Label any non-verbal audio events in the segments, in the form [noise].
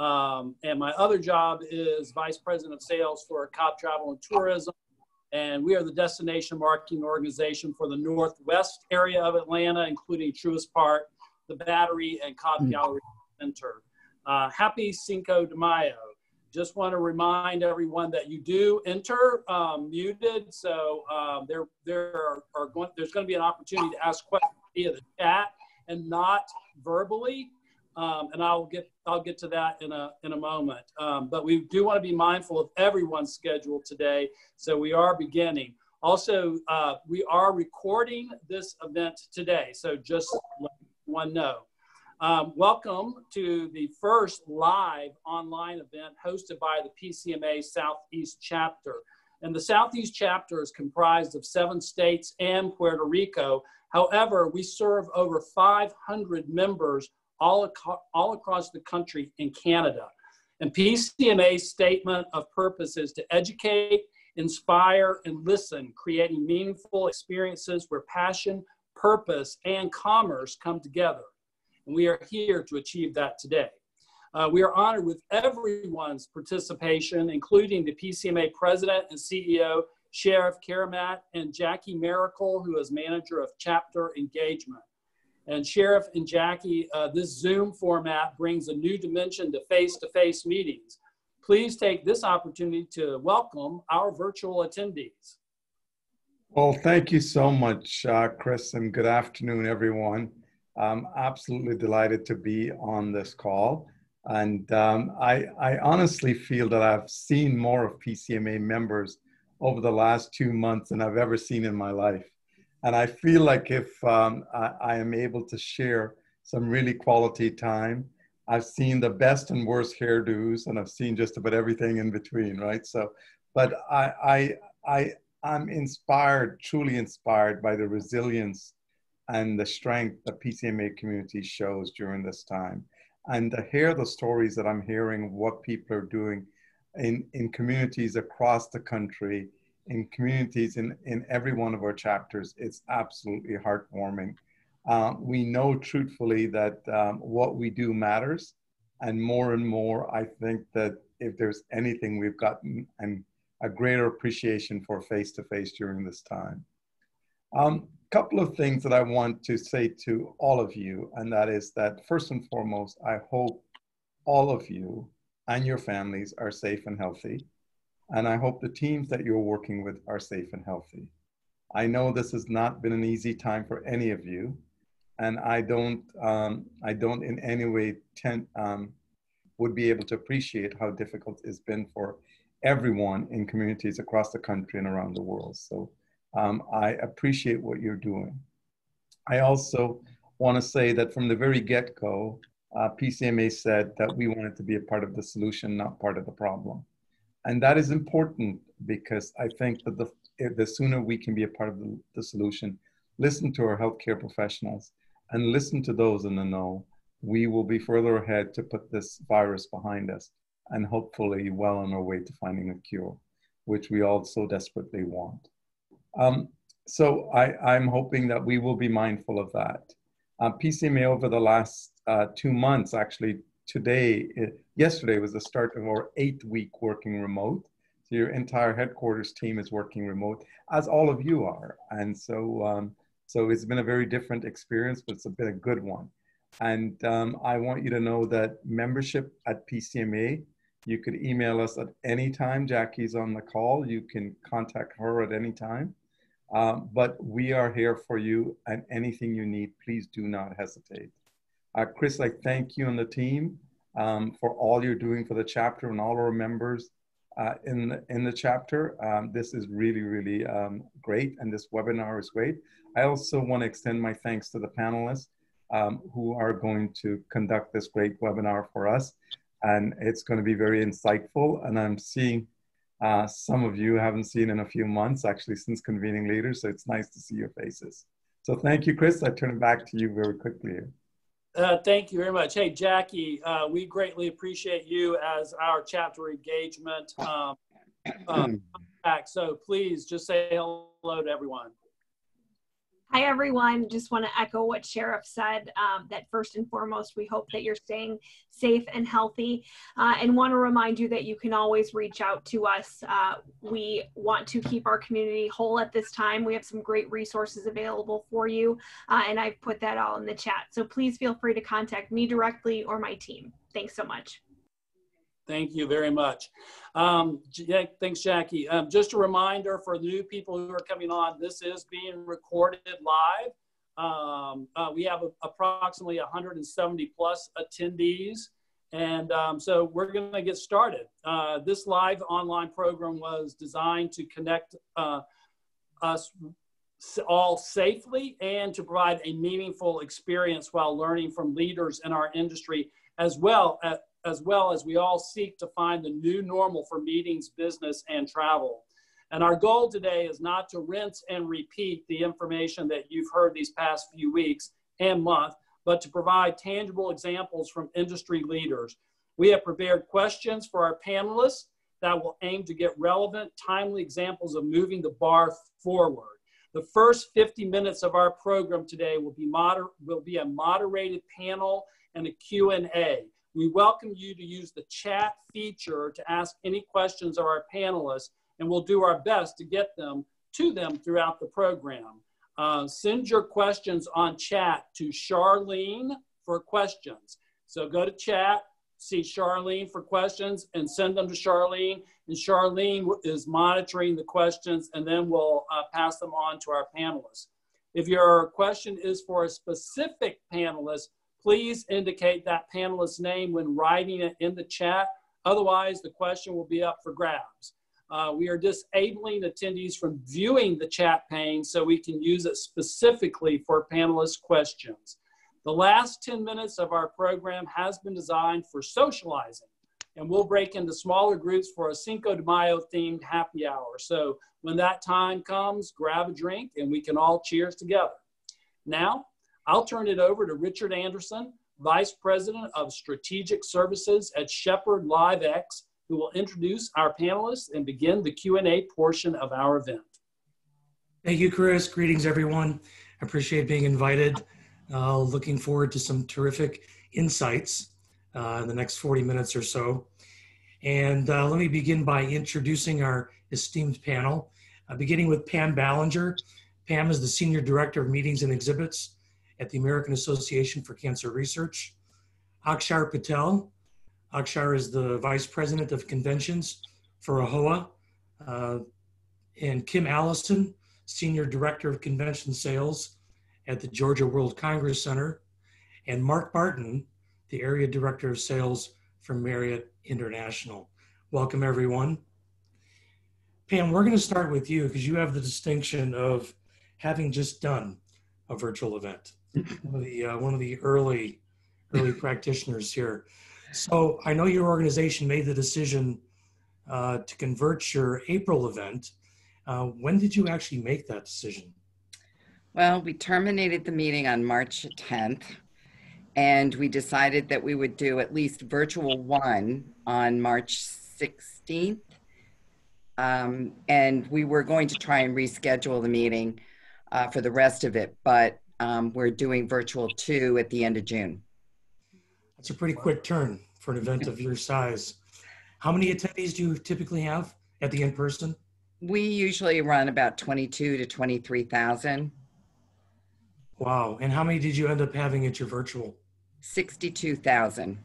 Um, and my other job is Vice President of Sales for Cobb Travel and Tourism. And we are the destination marketing organization for the Northwest area of Atlanta, including Truist Park, the Battery, and Cobb mm. Galleria Center. Uh, happy Cinco de Mayo. Just want to remind everyone that you do enter um, muted. So um, there, there are, are going, there's going to be an opportunity to ask questions via the chat and not verbally. Um, and I'll get I'll get to that in a in a moment. Um, but we do want to be mindful of everyone's schedule today, so we are beginning. Also, uh, we are recording this event today, so just let one know. Um, welcome to the first live online event hosted by the PCMA Southeast Chapter. And the Southeast Chapter is comprised of seven states and Puerto Rico. However, we serve over 500 members all, all across the country in Canada. And PCMA's statement of purpose is to educate, inspire, and listen, creating meaningful experiences where passion, purpose, and commerce come together. And we are here to achieve that today. Uh, we are honored with everyone's participation, including the PCMA president and CEO, Sherrif Karamat, and Jackie Miracle, who is manager of chapter engagement. And Sherrif and Jackie, uh, this Zoom format brings a new dimension to face-to-face meetings. Please take this opportunity to welcome our virtual attendees. Well, thank you so much, uh, Chris, and good afternoon, everyone. I'm absolutely delighted to be on this call. And um, I, I honestly feel that I've seen more of PCMA members over the last two months than I've ever seen in my life. And I feel like if um, I, I, am able to share some really quality time, I've seen the best and worst hairdos, and I've seen just about everything in between, right? So, but I, I, I, I'm inspired, truly inspired by the resilience and the strength that PCMA community shows during this time. And to hear the stories that I'm hearing, what people are doing in, in communities across the country, in communities in, in every one of our chapters, it's absolutely heartwarming. Uh, we know truthfully that um, what we do matters. And more and more, I think that if there's anything we've gotten and a greater appreciation for face to face during this time. A um, couple of things that I want to say to all of you, and that is that first and foremost, I hope all of you and your families are safe and healthy. And I hope the teams that you're working with are safe and healthy. I know this has not been an easy time for any of you, and I don't, um, I don't in any way tend, um, would be able to appreciate how difficult it's been for everyone in communities across the country and around the world. So um, I appreciate what you're doing. I also want to say that from the very get-go, uh, PCMA said that we wanted to be a part of the solution, not part of the problem. And that is important because I think that the, the sooner we can be a part of the, the solution, listen to our healthcare professionals and listen to those in the know, we will be further ahead to put this virus behind us and hopefully well on our way to finding a cure, which we all so desperately want. Um, so I, am hoping that we will be mindful of that. Uh, PCMA over the last uh, two months actually today, yesterday was the start of our eight week working remote. So your entire headquarters team is working remote, as all of you are. And so, um, so it's been a very different experience, but it's been a good one. And um, I want you to know that membership at PCMA, you could email us at any time. Jackie's on the call. You can contact her at any time. Um, but we are here for you and anything you need, please do not hesitate. Uh, Chris, I thank you and the team um, for all you're doing for the chapter and all our members uh, in, the, in the chapter. Um, this is really, really um, great, and this webinar is great. I also want to extend my thanks to the panelists um, who are going to conduct this great webinar for us. And it's going to be very insightful. And I'm seeing uh, some of you haven't seen in a few months, actually, since convening leaders. So it's nice to see your faces. So thank you, Chris. I turn it back to you very quickly. Uh, thank you very much. Hey, Jackie, uh, we greatly appreciate you as our chapter engagement. Um, [clears throat] um, so please just say hello to everyone. Hi, everyone. Just want to echo what Sherrif said um, that first and foremost, we hope that you're staying safe and healthy. Uh, and want to remind you that you can always reach out to us. Uh, we want to keep our community whole at this time. We have some great resources available for you, uh, and I've put that all in the chat. So please feel free to contact me directly or my team. Thanks so much. Thank you very much. Um, yeah, thanks, Jackie. Um, just a reminder for the new people who are coming on, this is being recorded live. Um, uh, we have a, approximately 170 plus attendees. And um, so we're going to get started. Uh, this live online program was designed to connect uh, us all safely and to provide a meaningful experience while learning from leaders in our industry as well as, as well as we all seek to find the new normal for meetings, business, and travel. And our goal today is not to rinse and repeat the information that you've heard these past few weeks and month, but to provide tangible examples from industry leaders. We have prepared questions for our panelists that will aim to get relevant, timely examples of moving the bar forward. The first 50 minutes of our program today will be, moder- will be a moderated panel and a Q&A. We welcome you to use the chat feature to ask any questions of our panelists, and we'll do our best to get them to them throughout the program. Uh, send your questions on chat to Charlene for questions. So go to chat, see Charlene for questions, and send them to Charlene. And Charlene is monitoring the questions, and then we'll uh, pass them on to our panelists. If your question is for a specific panelist, Please indicate that panelist's name when writing it in the chat. Otherwise, the question will be up for grabs. Uh, we are disabling attendees from viewing the chat pane so we can use it specifically for panelist questions. The last 10 minutes of our program has been designed for socializing, and we'll break into smaller groups for a Cinco de Mayo themed happy hour. So when that time comes, grab a drink and we can all cheers together. Now, I'll turn it over to Richard Anderson, Vice President of Strategic Services at Shepard LiveX, who will introduce our panelists and begin the Q&A portion of our event. Thank you, Chris. Greetings, everyone. I appreciate being invited. Uh, looking forward to some terrific insights uh, in the next 40 minutes or so. And uh, let me begin by introducing our esteemed panel, uh, beginning with Pam Ballinger. Pam is the Senior Director of Meetings and Exhibits at the American Association for Cancer Research. Akshar Patel. Akshar is the Vice President of Conventions for AAHOA. Uh, and Kim Allison, Senior Director of Convention Sales at the Georgia World Congress Center. And Mark Barton, the Area Director of Sales for Marriott International. Welcome, everyone. Pam, we're going to start with you because you have the distinction of having just done a virtual event one of the uh, one of the early early practitioners here. So I know your organization made the decision uh, to convert your April event. Uh, when did you actually make that decision? Well, we terminated the meeting on March 10th, and we decided that we would do at least virtual one on March 16th. Um, and we were going to try and reschedule the meeting uh, for the rest of it, but um, we're doing virtual two at the end of June. That's a pretty quick turn for an event of your size. How many attendees do you typically have at the in person? We usually run about 22 to 23,000. Wow. And how many did you end up having at your virtual? 62,000.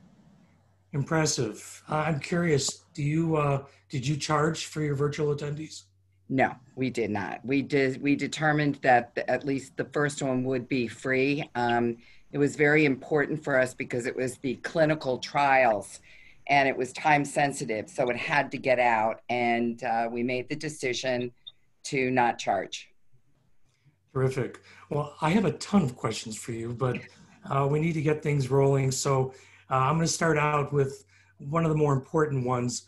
Impressive. Uh, I'm curious, do you uh, did you charge for your virtual attendees? No, we did not. We did. We determined that the, at least the first one would be free. Um, it was very important for us because it was the clinical trials, and it was time sensitive, so it had to get out. And uh, we made the decision to not charge. Terrific. Well, I have a ton of questions for you, but uh, we need to get things rolling. So uh, I'm going to start out with one of the more important ones.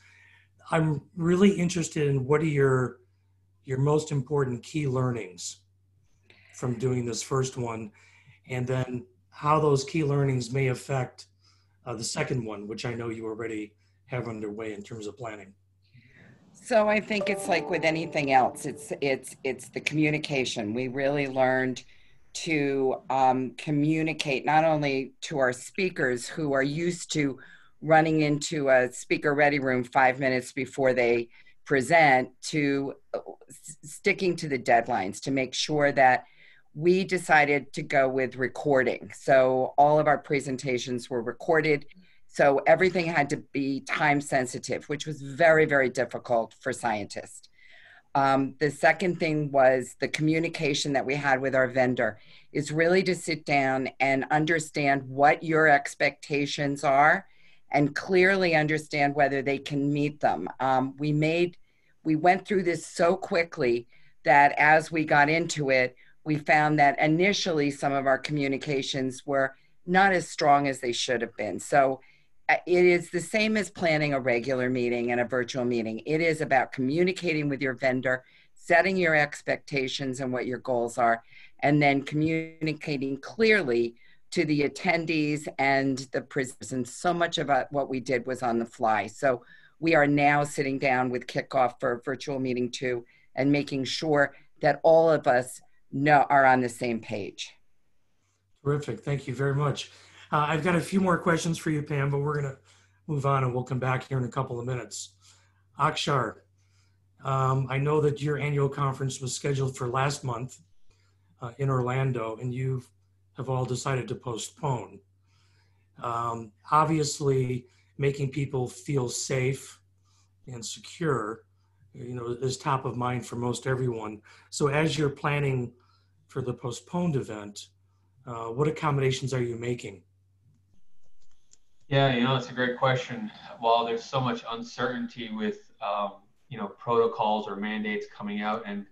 I'm really interested in what are your your most important key learnings from doing this first one, and then how those key learnings may affect uh, the second one, which I know you already have underway in terms of planning. So I think it's like with anything else. It's it's it's the communication. We really learned to um, communicate not only to our speakers who are used to running into a speaker ready room five minutes before they present to uh, sticking to the deadlines to make sure that we decided to go with recording. So all of our presentations were recorded. So everything had to be time sensitive, which was very, very difficult for scientists. Um, the second thing was the communication that we had with our vendor is really to sit down and understand what your expectations are and clearly understand whether they can meet them. Um, we made, we went through this so quickly that as we got into it, we found that initially some of our communications were not as strong as they should have been. So uh, it is the same as planning a regular meeting and a virtual meeting. It is about communicating with your vendor, setting your expectations and what your goals are, and then communicating clearly to the attendees and the prisoners. And so much of what we did was on the fly. So we are now sitting down with kickoff for virtual meeting two and making sure that all of us know are on the same page. Terrific. Thank you very much. Uh, I've got a few more questions for you, Pam, but we're going to move on and we'll come back here in a couple of minutes. Akshar, um, I know that your annual conference was scheduled for last month uh, in Orlando, and you have all decided to postpone. Um, obviously, making people feel safe and secure, you know, is top of mind for most everyone. So, as you're planning for the postponed event, uh, what accommodations are you making? Yeah, you know, it's a great question. While there's so much uncertainty with, um, you know, protocols or mandates coming out, and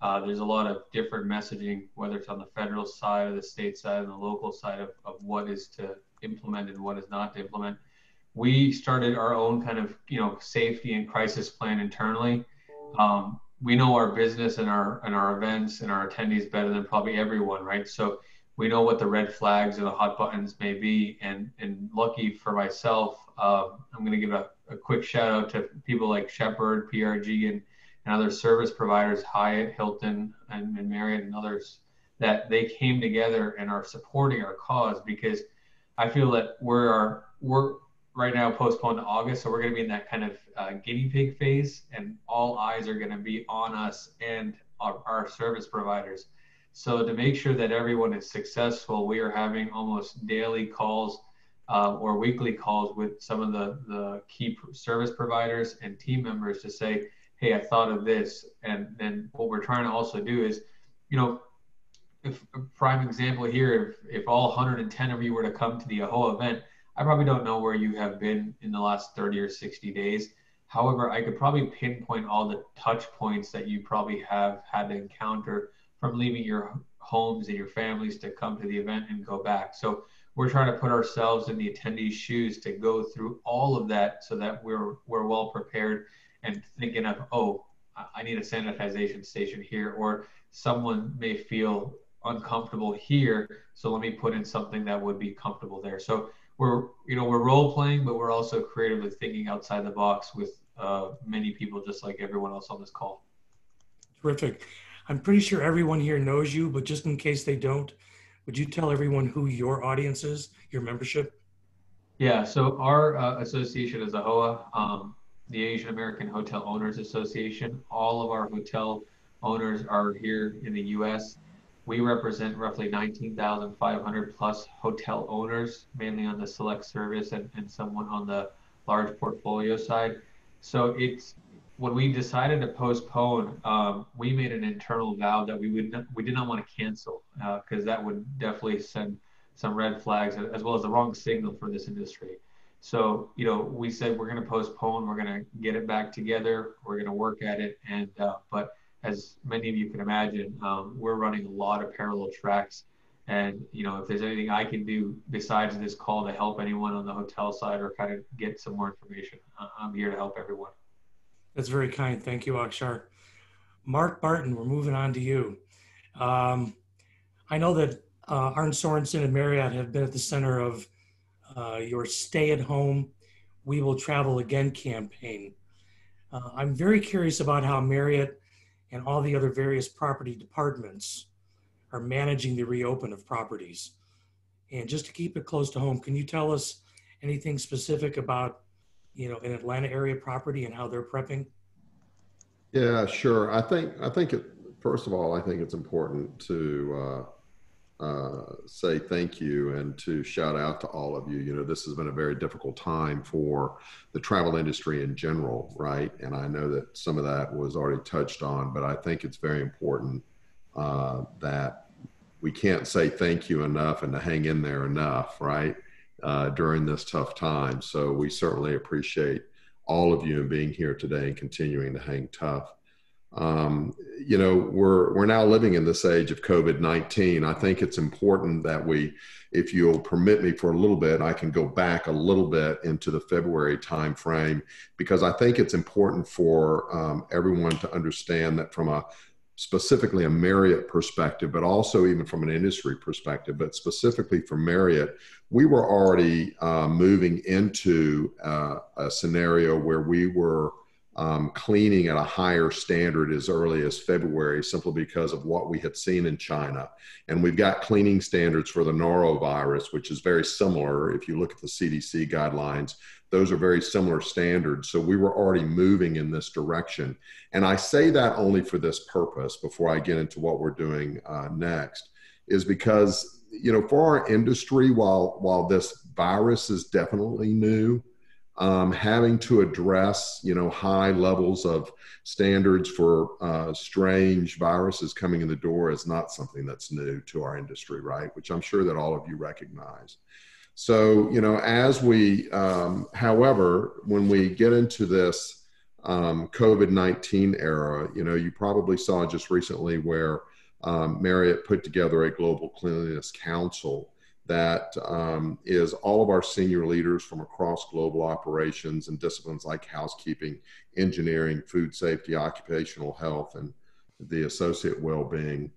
uh, there's a lot of different messaging, whether it's on the federal side or the state side and the local side of, of what is to implement and what is not to implement. We started our own kind of, you know, safety and crisis plan internally. Um, we know our business and our and our events and our attendees better than probably everyone, right? So we know what the red flags or the hot buttons may be. And, and lucky for myself, uh, I'm going to give a, a, quick shout out to people like Shepard, PRG, and, and other service providers, Hyatt, Hilton, and, and Marriott, and others, that they came together and are supporting our cause because I feel that we're, our, we're right now postponed to August. So we're going to be in that kind of uh, guinea pig phase, and all eyes are going to be on us and our, our service providers so to make sure that everyone is successful, we are having almost daily calls uh, or weekly calls with some of the, the key service providers and team members to say, hey, I thought of this. And then what we're trying to also do is, you know, if a prime example here, if, if all 110 of you were to come to the AAHOA event, I probably don't know where you have been in the last 30 or 60 days. However, I could probably pinpoint all the touch points that you probably have had to encounter from leaving your homes and your families to come to the event and go back. So we're trying to put ourselves in the attendees' shoes to go through all of that so that we're we're well prepared and thinking of oh I need a sanitization station here or someone may feel uncomfortable here so let me put in something that would be comfortable there. So we're you know we're role playing but we're also creatively thinking outside the box with uh, many people just like everyone else on this call. Terrific. I'm pretty sure everyone here knows you, but just in case they don't, would you tell everyone who your audience is, your membership? Yeah, so our uh, association is AAHOA, um, the Asian American Hotel Owners Association. All of our hotel owners are here in the US. We represent roughly 19,500 plus hotel owners, mainly on the select service and, and someone on the large portfolio side. So it's when we decided to postpone, um, we made an internal vow that we would not, we did not want to cancel because uh, that would definitely send some red flags as well as the wrong signal for this industry. So you know, we said we're going to postpone. We're going to get it back together. We're going to work at it. And uh, but as many of you can imagine, um, we're running a lot of parallel tracks. And you know, if there's anything I can do besides this call to help anyone on the hotel side or kind of get some more information, I'm here to help everyone. That's very kind. Thank you, Akshar. Mark Barton, we're moving on to you. Um, I know that uh, Arne Sorenson and Marriott have been at the center of uh, your stay at home, we will travel again campaign. Uh, I'm very curious about how Marriott and all the other various property departments are managing the reopen of properties. And just to keep it close to home, can you tell us anything specific about, you know, an Atlanta area property and how they're prepping? Yeah, sure. I think I think it, first of all, I think it's important to uh, uh, say thank you and to shout out to all of you. You know, this has been a very difficult time for the travel industry in general, right? And I know that some of that was already touched on, but I think it's very important uh, that we can't say thank you enough and to hang in there enough, right? Uh, during this tough time. So we certainly appreciate all of you and being here today and continuing to hang tough. Um, you know, we're we're now living in this age of COVID nineteen. I think it's important that we, if you'll permit me for a little bit, I can go back a little bit into the February timeframe because I think it's important for um, everyone to understand that from a specifically a Marriott perspective, but also even from an industry perspective, but specifically for Marriott, we were already uh, moving into uh, a scenario where we were um, cleaning at a higher standard as early as February, simply because of what we had seen in China. And we've got cleaning standards for the norovirus, which is very similar. If you look at the CDC guidelines, those are very similar standards. So we were already moving in this direction. And I say that only for this purpose before I get into what we're doing uh, next, is because, you know, for our industry, while, while this virus is definitely new, um, having to address, you know, high levels of standards for uh, strange viruses coming in the door is not something that's new to our industry, right? Which I'm sure that all of you recognize. So, you know, as we, um, however, when we get into this um, COVID 19 era, you know, you probably saw just recently where um, Marriott put together a global cleanliness council that um, is all of our senior leaders from across global operations and disciplines like housekeeping, engineering, food safety, occupational health, and the associate well being.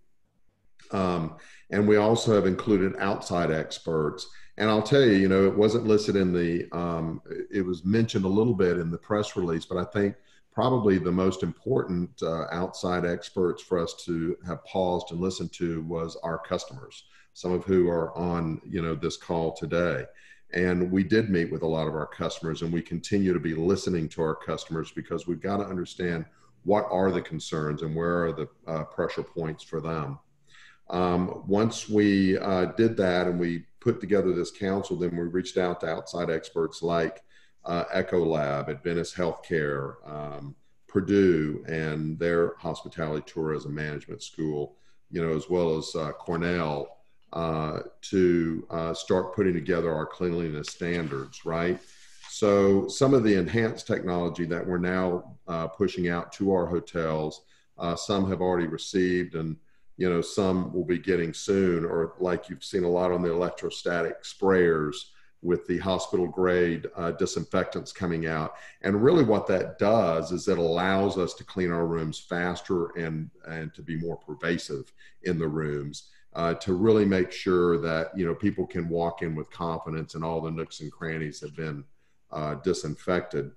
Um, and we also have included outside experts and I'll tell you, you know, it wasn't listed in the, um, it was mentioned a little bit in the press release, but I think probably the most important uh, outside experts for us to have paused and listened to was our customers, some of who are on, you know, this call today. And we did meet with a lot of our customers, and we continue to be listening to our customers because we've got to understand what are the concerns and where are the uh, pressure points for them. Um, once we uh, did that and we put together this council, then we reached out to outside experts like uh, Ecolab, Adventist Healthcare, um, Purdue, and their hospitality tourism management school, you know, as well as uh, Cornell, uh, to uh, start putting together our cleanliness standards, right? So some of the enhanced technology that we're now uh, pushing out to our hotels, uh, some have already received and you know some will be getting soon or like you've seen a lot on the electrostatic sprayers with the hospital grade uh, disinfectants coming out and really what that does is it allows us to clean our rooms faster and and to be more pervasive in the rooms uh, to really make sure that you know people can walk in with confidence and all the nooks and crannies have been uh, disinfected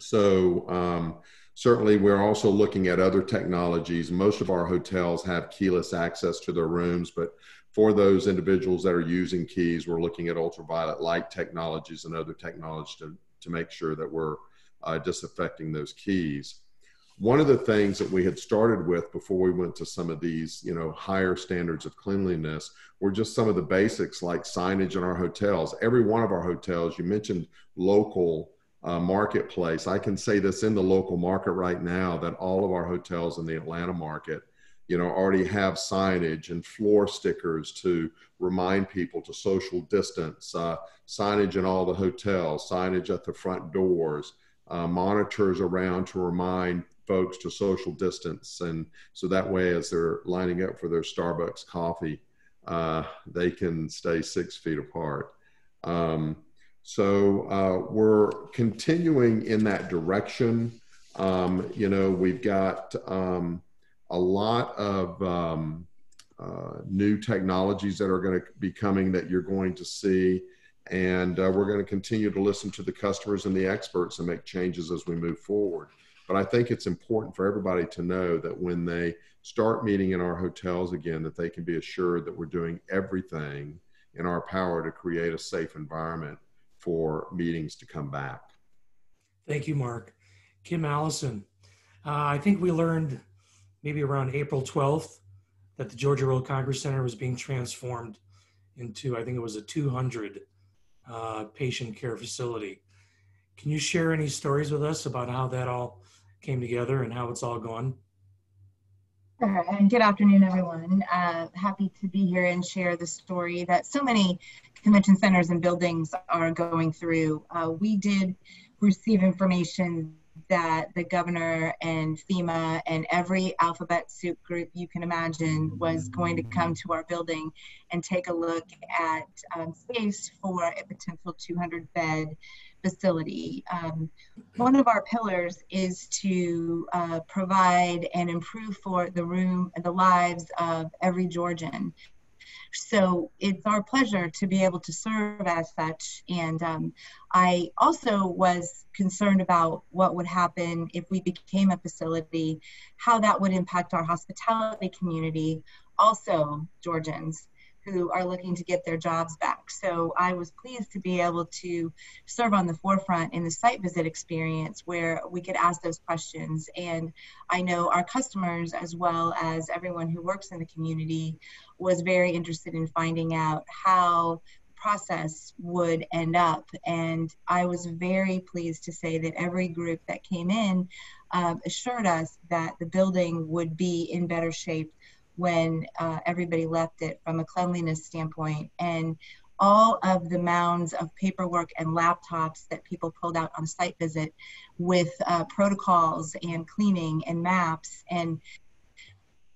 so um, Certainly, we're also looking at other technologies. Most of our hotels have keyless access to their rooms, but for those individuals that are using keys, we're looking at ultraviolet light technologies and other technologies to, to make sure that we're uh, disaffecting those keys. One of the things that we had started with before we went to some of these, you know, higher standards of cleanliness were just some of the basics like signage in our hotels. Every one of our hotels, you mentioned local uh, marketplace. I can say this in the local market right now that all of our hotels in the Atlanta market, you know, already have signage and floor stickers to remind people to social distance, uh, signage in all the hotels, signage at the front doors, uh, monitors around to remind folks to social distance. And so that way, as they're lining up for their Starbucks coffee, uh, they can stay six feet apart. Um, so uh, we're continuing in that direction. Um, you know, we've got um, a lot of um, uh, new technologies that are going to be coming that you're going to see. And uh, we're going to continue to listen to the customers and the experts and make changes as we move forward. But I think it's important for everybody to know that when they start meeting in our hotels again, that they can be assured that we're doing everything in our power to create a safe environment for meetings to come back. Thank you, Mark. Kim Allison, uh, I think we learned maybe around April 12th that the Georgia World Congress Center was being transformed into, I think it was a 200 uh, patient care facility. Can you share any stories with us about how that all came together and how it's all gone? Sure, and good afternoon, everyone. Uh, happy to be here and share the story that so many convention centers and buildings are going through. Uh, we did receive information that the governor and FEMA and every alphabet soup group you can imagine was going to come to our building and take a look at um, space for a potential 200 bed facility. Um, one of our pillars is to uh, provide and improve for the room and the lives of every Georgian. So it's our pleasure to be able to serve as such. And um, I also was concerned about what would happen if we became a facility, how that would impact our hospitality community, also Georgians who are looking to get their jobs back. So I was pleased to be able to serve on the forefront in the site visit experience where we could ask those questions. And I know our customers, as well as everyone who works in the community, was very interested in finding out how process would end up. And I was very pleased to say that every group that came in um, assured us that the building would be in better shape when uh, everybody left it from a cleanliness standpoint. And all of the mounds of paperwork and laptops that people pulled out on site visit with uh, protocols and cleaning and maps and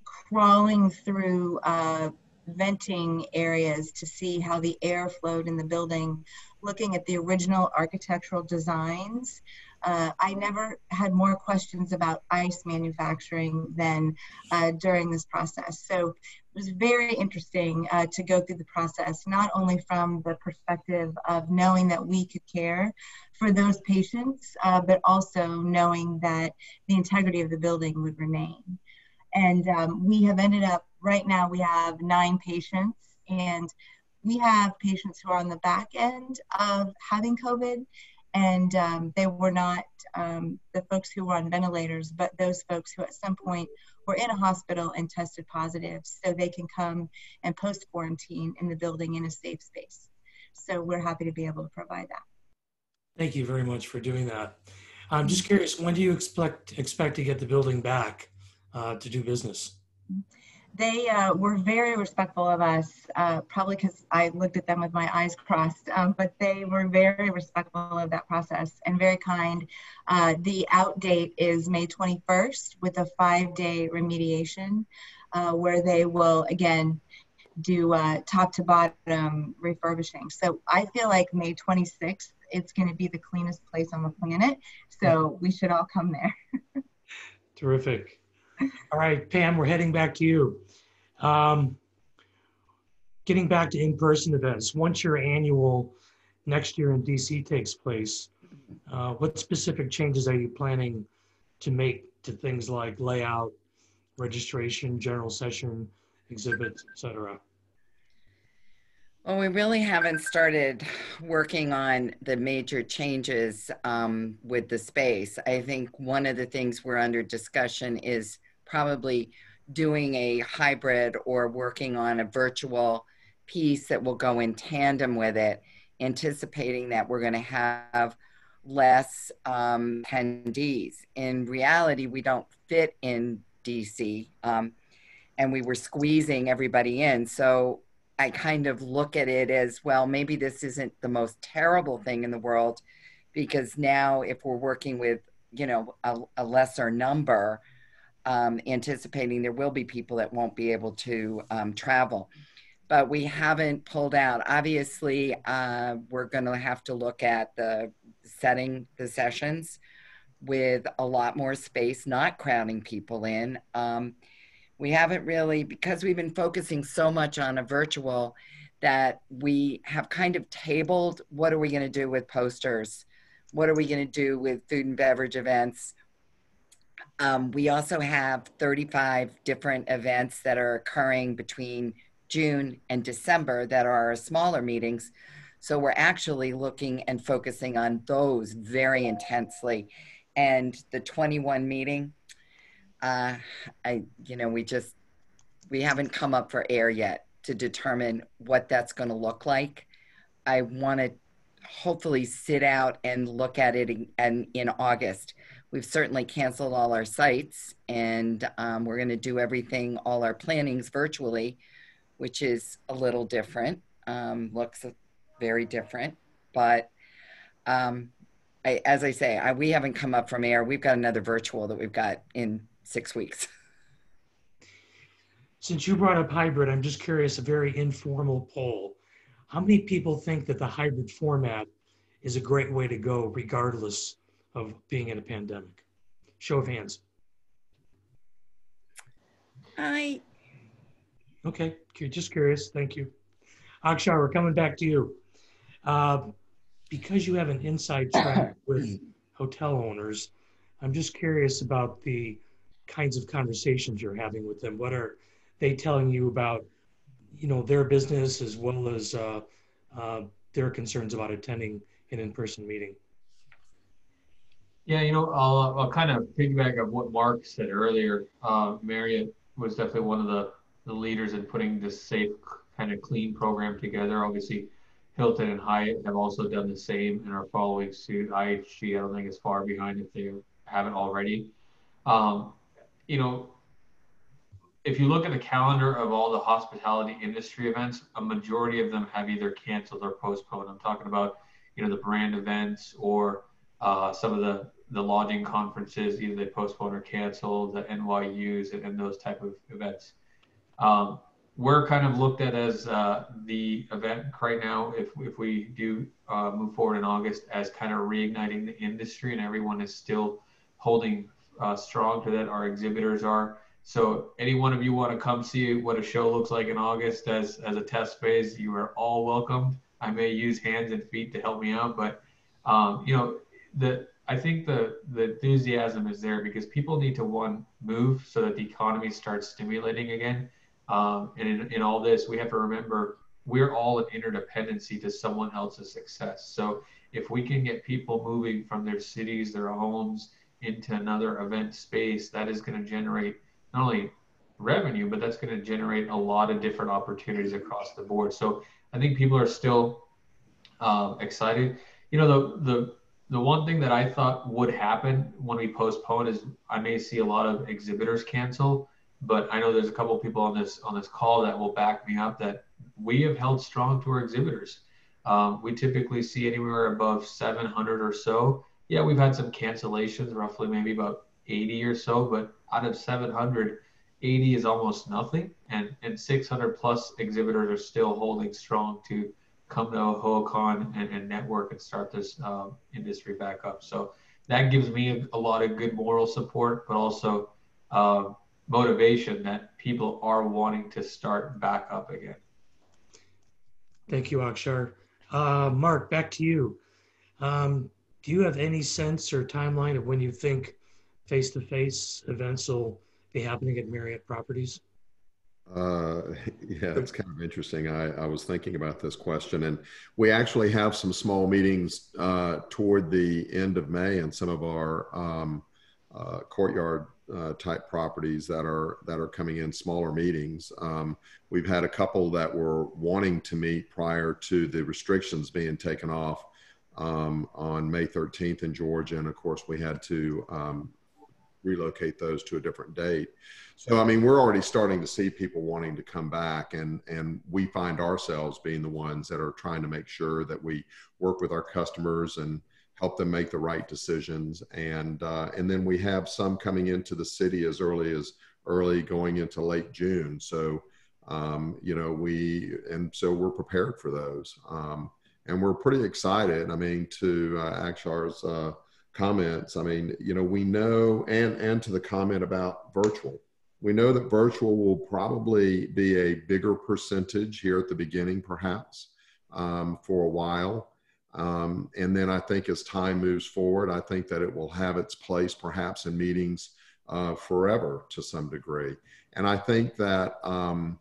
crawling through uh, venting areas to see how the air flowed in the building, looking at the original architectural designs uh, I never had more questions about ice manufacturing than uh, during this process. So it was very interesting uh, to go through the process, not only from the perspective of knowing that we could care for those patients, uh, but also knowing that the integrity of the building would remain. And um, we have ended up, right now, we have nine patients, and we have patients who are on the back end of having COVID and um, they were not um, the folks who were on ventilators, but those folks who at some point were in a hospital and tested positive, so they can come and post quarantine in the building in a safe space. So we're happy to be able to provide that. Thank you very much for doing that. I'm just curious, when do you expect expect to get the building back uh, to do business? They uh, were very respectful of us, uh, probably because I looked at them with my eyes [laughs] crossed, um, but they were very respectful of that process and very kind. Uh, the out date is May 21st with a five day remediation uh, where they will, again, do uh, top to bottom refurbishing. So I feel like May 26th, it's going to be the cleanest place on the planet. So we should all come there. [laughs] Terrific. All right, Pam, we're heading back to you. Um, getting back to in-person events, once your annual next year in DC takes place, uh, what specific changes are you planning to make to things like layout, registration, general session, exhibits, etc.? Well, we really haven't started working on the major changes um, with the space. I think one of the things we're under discussion is probably doing a hybrid or working on a virtual piece that will go in tandem with it, anticipating that we're going to have less um, attendees. In reality, we don't fit in DC, um, and we were squeezing everybody in. So I kind of look at it as well, maybe this isn't the most terrible thing in the world because now if we're working with, you know, a, a lesser number, um, anticipating there will be people that won't be able to um, travel. But we haven't pulled out. Obviously, uh, we're going to have to look at the setting the sessions with a lot more space, not crowding people in. Um, we haven't really, because we've been focusing so much on a virtual, that we have kind of tabled what are we going to do with posters? What are we going to do with food and beverage events? Um, we also have 35 different events that are occurring between June and December that are our smaller meetings. So we're actually looking and focusing on those very intensely. And the 21 meeting, uh, I, you know, we just, we haven't come up for air yet to determine what that's going to look like. I want to hopefully sit out and look at it in, in, in August. We've certainly canceled all our sites and um, we're going to do everything, all our plannings virtually, which is a little different, um, looks very different. But um, I, as I say, I, we haven't come up from air. We've got another virtual that we've got in six weeks. [laughs] Since you brought up hybrid, I'm just curious, a very informal poll. How many people think that the hybrid format is a great way to go regardless of being in a pandemic? Show of hands. I, Okay, just curious. Thank you. Akshar, we're coming back to you. Uh, because you have an inside track [clears throat] with hotel owners, I'm just curious about the kinds of conversations you're having with them. What are they telling you about, you know, their business as well as uh, uh, their concerns about attending an in-person meeting? Yeah, you know, I'll, I'll kind of piggyback of what Mark said earlier. Uh, Marriott was definitely one of the, the leaders in putting this safe kind of clean program together. Obviously, Hilton and Hyatt have also done the same and are following suit. IHG, I don't think is far behind if they haven't already. Um, you know, if you look at the calendar of all the hospitality industry events, a majority of them have either canceled or postponed. I'm talking about, you know, the brand events or uh, some of the the lodging conferences, either they postponed or canceled, the NYUs and, and those type of events. Um, we're kind of looked at as uh, the event right now, if, if we do uh, move forward in August, as kind of reigniting the industry, and everyone is still holding uh, strong to that. Our exhibitors are. So, any one of you want to come see what a show looks like in August as, as a test phase, you are all welcomed. I may use hands and feet to help me out, but um, you know, the I think the the enthusiasm is there because people need to one move so that the economy starts stimulating again. Um, and in, in all this, we have to remember we're all an interdependency to someone else's success. So if we can get people moving from their cities, their homes into another event space, that is going to generate not only revenue, but that's going to generate a lot of different opportunities across the board. So I think people are still um, excited. You know, the the the one thing that I thought would happen when we postpone is I may see a lot of exhibitors cancel but I know there's a couple of people on this on this call that will back me up that we have held strong to our exhibitors. Um, we typically see anywhere above 700 or so. Yeah, we've had some cancellations, roughly maybe about 80 or so, but out of 700, 80 is almost nothing, and and 600 plus exhibitors are still holding strong to come to AAHOACON and, and network and start this uh, industry back up. So that gives me a, a, lot of good moral support, but also uh, motivation that people are wanting to start back up again. Thank you, Akshar. Uh, Mark, back to you. Um, do you have any sense or timeline of when you think face-to-face events will be happening at Marriott properties? Uh, [laughs] yeah, it's kind of interesting. I, I was thinking about this question, and we actually have some small meetings uh, toward the end of May in some of our um, uh, courtyard uh, type properties that are that are coming in smaller meetings. Um, we've had a couple that were wanting to meet prior to the restrictions being taken off um, on May 13th in Georgia, and of course we had to um, relocate those to a different date. So I mean, we're already starting to see people wanting to come back, and and we find ourselves being the ones that are trying to make sure that we work with our customers and help them make the right decisions. And uh, and then we have some coming into the city as early as early going into late June. So um, you know we and so we're prepared for those. Um, and we're pretty excited. I mean, to uh, Akshar's uh, comments, I mean, you know, we know, and and to the comment about virtual, we know that virtual will probably be a bigger percentage here at the beginning, perhaps, um, for a while. Um, and then I think as time moves forward, I think that it will have its place perhaps in meetings uh, forever to some degree. And I think that, um,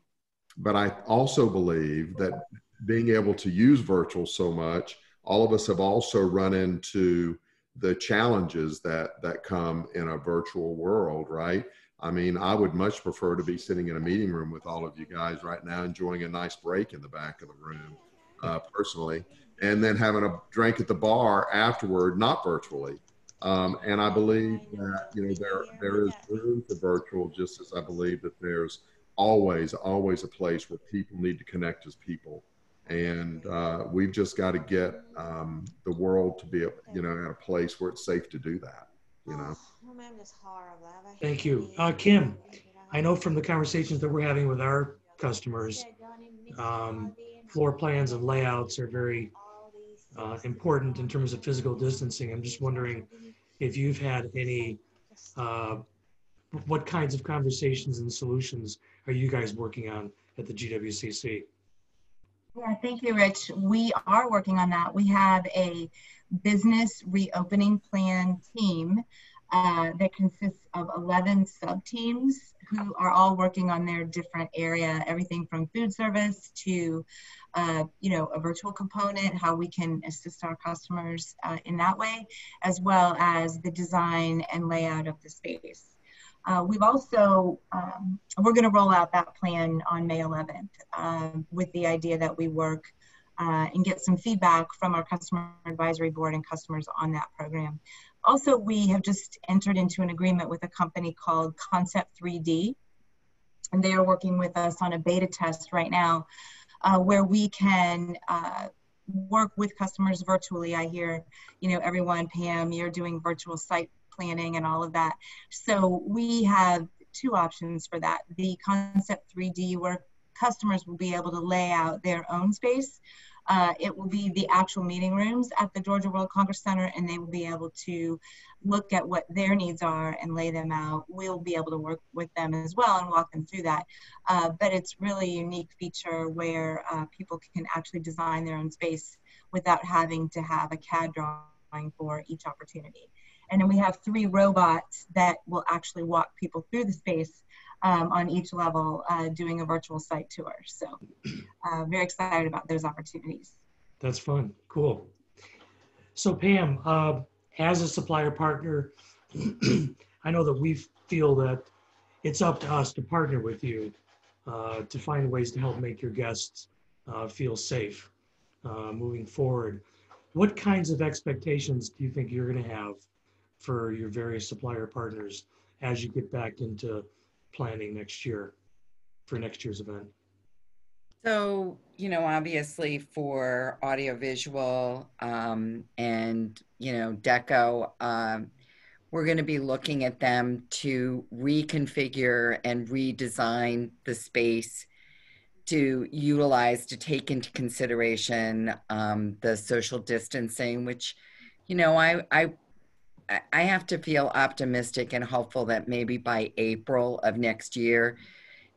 but I also believe that being able to use virtual so much, all of us have also run into the challenges that that come in a virtual world, right? I mean, I would much prefer to be sitting in a meeting room with all of you guys right now, enjoying a nice break in the back of the room, uh, personally, and then having a drink at the bar afterward, not virtually. Um, and I believe that you know there there is room for virtual, just as I believe that there's always always a place where people need to connect as people, and uh, we've just got to get um, the world to be you know at a place where it's safe to do that. You know. Thank you, uh, Kim. I know from the conversations that we're having with our customers, um, floor plans and layouts are very uh, important in terms of physical distancing. I'm just wondering if you've had any, uh, what kinds of conversations and solutions are you guys working on at the GWCC? Yeah, thank you, Rich. We are working on that. We have a business reopening plan team uh, that consists of 11 sub teams who are all working on their different area, everything from food service to, uh, you know, a virtual component, how we can assist our customers uh, in that way, as well as the design and layout of the space. Uh, we've also, um, we're going to roll out that plan on May 11th um, with the idea that we work uh, and get some feedback from our customer advisory board and customers on that program. Also, we have just entered into an agreement with a company called Concept 3D, and they are working with us on a beta test right now uh, where we can uh, work with customers virtually. I hear, you know, everyone, Pam, you're doing virtual site planning and all of that. So we have two options for that. The Concept 3D, where customers will be able to lay out their own space uh, it will be the actual meeting rooms at the Georgia World Congress Center, and they will be able to look at what their needs are and lay them out. We'll be able to work with them as well and walk them through that. Uh, but it's really a unique feature where uh, people can actually design their own space without having to have a CAD drawing for each opportunity. And then we have three robots that will actually walk people through the space um, on each level uh, doing a virtual site tour. So uh, very excited about those opportunities. That's fun. Cool. So Pam, uh, as a supplier partner, [clears throat] I know that we feel that it's up to us to partner with you uh, to find ways to help make your guests uh, feel safe uh, moving forward. What kinds of expectations do you think you're going to have for your various supplier partners as you get back into planning next year for next year's event? So, you know, obviously for audiovisual um, and, you know, deco, um, we're going to be looking at them to reconfigure and redesign the space to utilize to take into consideration um, the social distancing, which, you know, I, I I have to feel optimistic and hopeful that maybe by April of next year,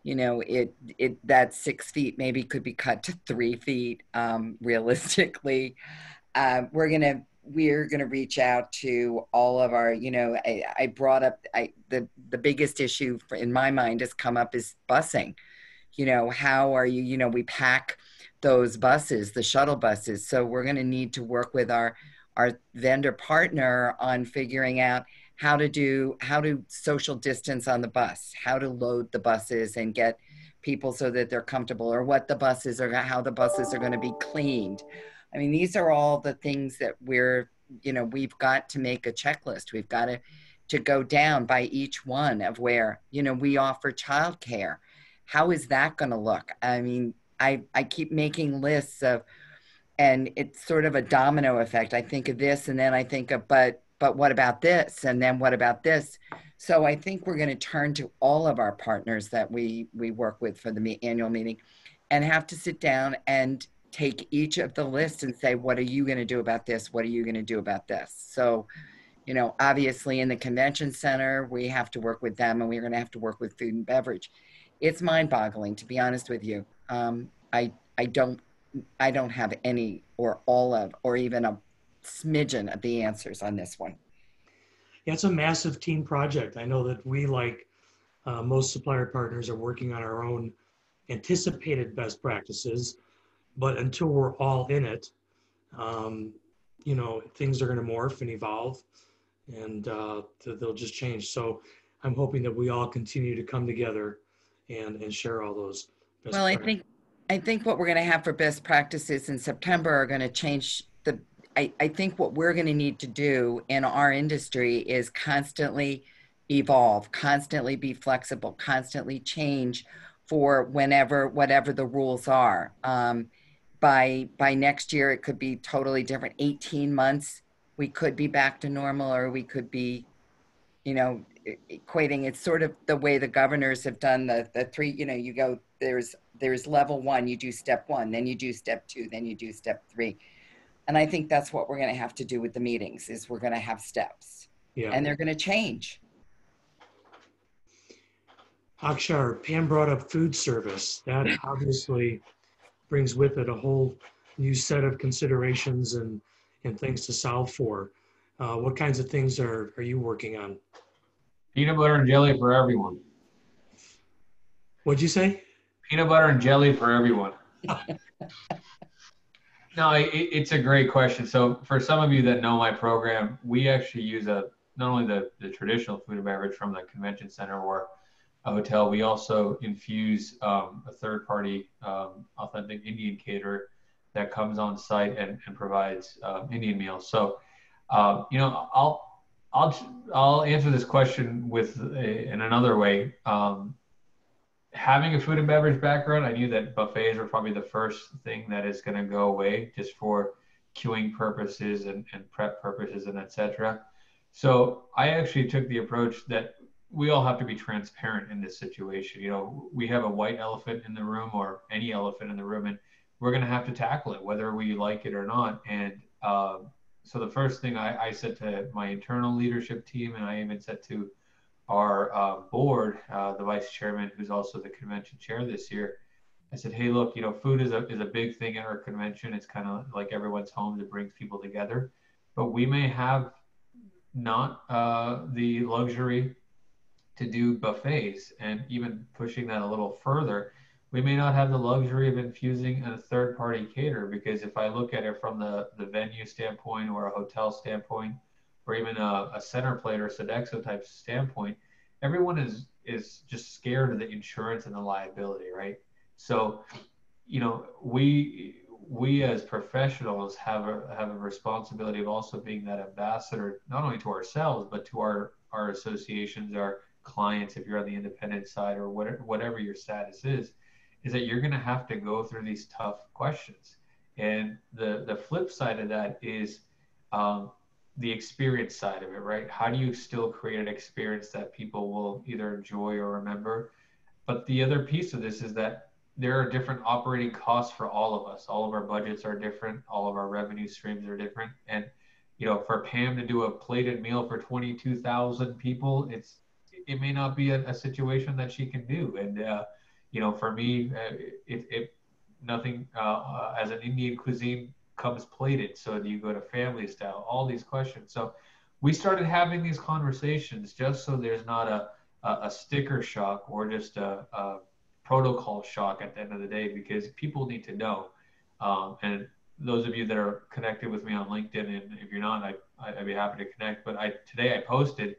you know, it it that six feet maybe could be cut to three feet. Um, [laughs] realistically, uh, we're gonna we're gonna reach out to all of our. You know, I, I brought up I, the the biggest issue for, in my mind has come up is busing. You know, how are you? You know, we pack those buses, the shuttle buses. So we're to need to work with our our vendor partner on figuring out how to do how to social distance on the bus how to load the buses and get people so that they're comfortable or what the buses are how the buses are going to be cleaned. I mean these are all the things that we're you know we've got to make a checklist. We've got to to go down by each one of where you know we offer childcare. How is that going to look? I mean i i keep making lists of and it's sort of a domino effect. I think of this and then I think of, but, but what about this? And then what about this? So I think we're going to turn to all of our partners that we, we work with for the annual meeting and have to sit down and take each of the lists and say, what are you going to do about this? What are you going to do about this? So, you know, obviously in the convention center, we have to work with them and we're going to have to work with food and beverage. It's mind boggling, to be honest with you. Um, I, I don't I don't have any or all of or even a smidgen of the answers on this one. Yeah, it's a massive team project. I know that we, like uh, most supplier partners, are working on our own anticipated best practices, but until we're all in it, um, you know, things are going to morph and evolve, and uh, they'll just change. So I'm hoping that we all continue to come together and and share all those. well, I think I think what we're going to have for best practices in September are going to change the. I, I think what we're going to need to do in our industry is constantly evolve, constantly be flexible, constantly change for whenever whatever the rules are. Um, by by next year, it could be totally different. Eighteen months, we could be back to normal, or we could be, you know, equating. It's sort of the way the governors have done the the three. You know, you go there's there's level one, you do step one, then you do step two, then you do step three. And I think that's what we're going to have to do with the meetings is we're going to have steps. Yeah. And they're going to change. Akshar, Pam brought up food service. That [laughs] obviously brings with it a whole new set of considerations and, and things to solve for. Uh, what kinds of things are, are you working on? Peanut butter and jelly for everyone. What'd you say? Peanut butter and jelly for everyone. [laughs] no, it, it's a great question. So for some of you that know my program, we actually use a not only the, the traditional food and beverage from the convention center or a hotel, we also infuse um, a third party um, authentic Indian caterer that comes on site and, and provides uh, Indian meals. So, uh, you know, I'll I'll I'll answer this question with a, in another way. Um, having a food and beverage background, I knew that buffets were probably the first thing that is going to go away just for queuing purposes and, and prep purposes and etc. So I actually took the approach that we all have to be transparent in this situation. You know, we have a white elephant in the room or any elephant in the room, and we're going to have to tackle it whether we like it or not. And um, so the first thing I, I said to my internal leadership team, and I even said to our uh, board, uh, the vice chairman, who's also the convention chair this year, I said, hey, look, you know, food is a, is a big thing at our convention. It's kind of like everyone's home that brings people together. But we may have not uh, the luxury to do buffets and even pushing that a little further. We may not have the luxury of infusing a third party caterer because if I look at it from the, the venue standpoint or a hotel standpoint, or even a, a Centerplate or Sodexo type standpoint, everyone is is just scared of the insurance and the liability, right? So, you know, we we as professionals have a have a responsibility of also being that ambassador not only to ourselves but to our our associations, our clients, if you're on the independent side or whatever whatever your status is, is that you're going to have to go through these tough questions. And the the flip side of that is um, the experience side of it, right? How do you still create an experience that people will either enjoy or remember? But the other piece of this is that there are different operating costs for all of us. All of our budgets are different. All of our revenue streams are different. And you know, for Pam to do a plated meal for 22,000 people, it's it may not be a, a, situation that she can do. And uh, you know, for me, uh, it, it nothing uh, uh as an Indian cuisine comes plated? So do you go to family style? All these questions. So we started having these conversations just so there's not a, a, a sticker shock or just a, a, protocol shock at the end of the day because people need to know. Um, and those of you that are connected with me on LinkedIn, and if you're not, I, I'd be happy to connect. But I today I posted,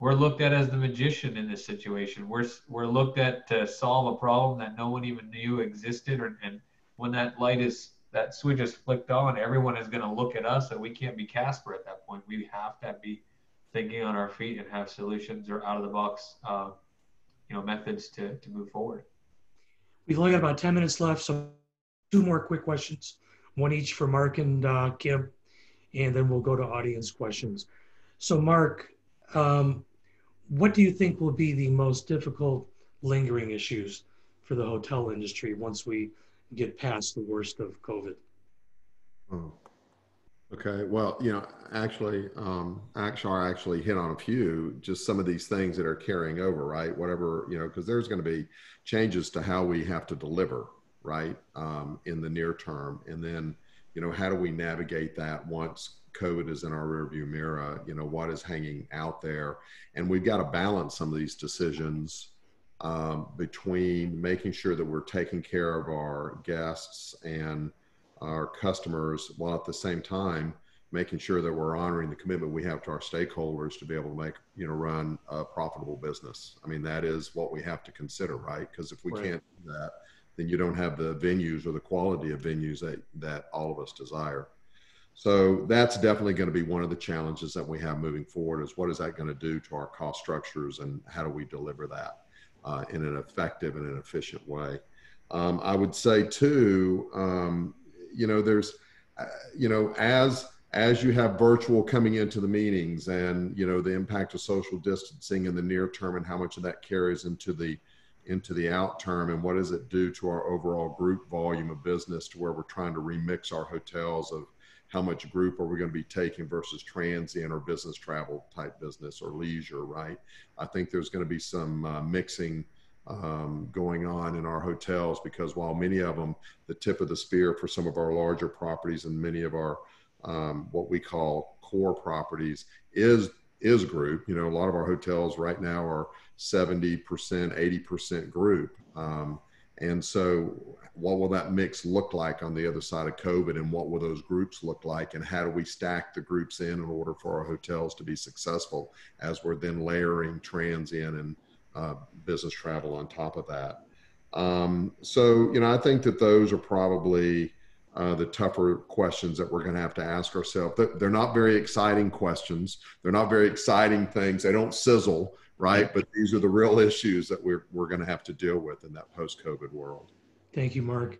we're looked at as the magician in this situation. We're we're looked at to solve a problem that no one even knew existed, or, and when that light is that switch is flicked on, everyone is going to look at us, and we can't be Casper at that point. We have to be thinking on our feet and have solutions or out of the box, uh, you know, methods to to move forward. We've only got about ten minutes left, so two more quick questions, one each for Mark and uh, Kim, and then we'll go to audience questions. So, Mark, um, what do you think will be the most difficult lingering issues for the hotel industry once we get past the worst of COVID? Oh, okay. Well, you know, actually, um, actually hit on a few, just some of these things that are carrying over, right? Whatever, you know, because there's going to be changes to how we have to deliver, right, um, in the near term. And then, you know, how do we navigate that once COVID is in our rearview mirror, you know, what is hanging out there. And we've got to balance some of these decisions um, between making sure that we're taking care of our guests and our customers while at the same time making sure that we're honoring the commitment we have to our stakeholders to be able to make you know run a profitable business. I mean that is what we have to consider right? Because if we Right. can't do that then you don't have the venues or the quality of venues that that all of us desire. So that's definitely going to be one of the challenges that we have moving forward is what is that going to do to our cost structures and how do we deliver that uh, in an effective and an efficient way. Um, i would say too um, you know there's uh, you know as as you have virtual coming into the meetings and you know the impact of social distancing in the near term and how much of that carries into the into the out term and what does it do to our overall group volume of business to where we're trying to remix our hotels of how much group are we going to be taking versus transient or business travel type business or leisure right i think there's going to be some uh, mixing um, going on in our hotels because while many of them the tip of the spear for some of our larger properties and many of our um, what we call core properties is is group. You know, a lot of our hotels right now are 70%, 80% group. Um, and so, what will that mix look like on the other side of COVID? And what will those groups look like? And how do we stack the groups in in order for our hotels to be successful as we're then layering transient and uh, business travel on top of that? Um, so, you know, I think that those are probably uh, the tougher questions that we're going to have to ask ourselves. They're, they're not very exciting questions. They're not very exciting things. They don't sizzle, right? But these are the real issues that we're, we're going to have to deal with in that post COVID world. Thank you, Mark.